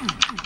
Mm-hmm.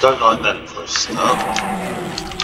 Don't like for a start.